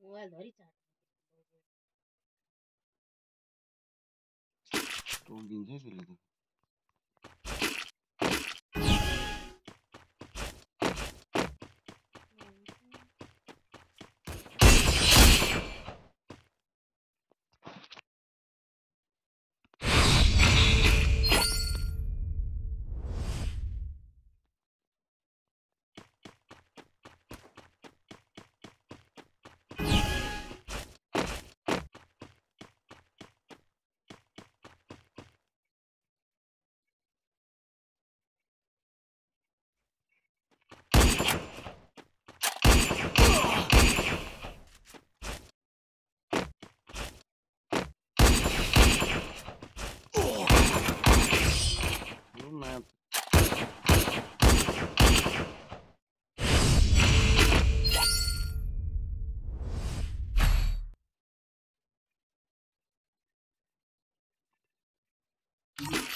Mobile धरी चाट टोक दिन्छ है त्यसले Yeah.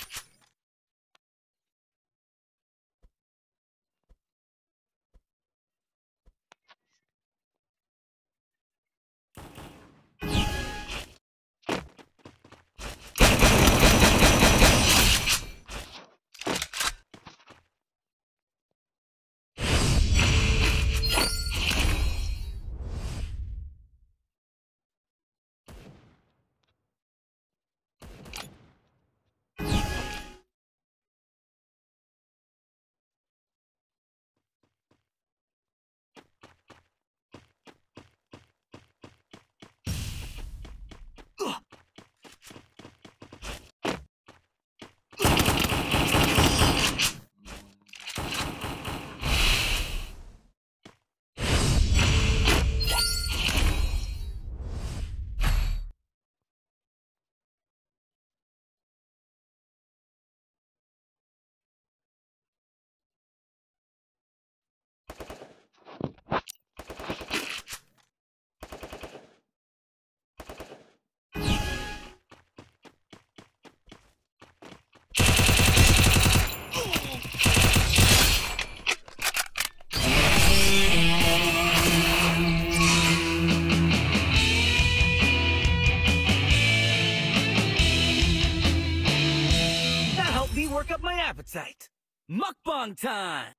Work up my appetite. Mukbang time!